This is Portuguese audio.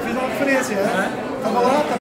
fiz uma referência. Estava né? lá,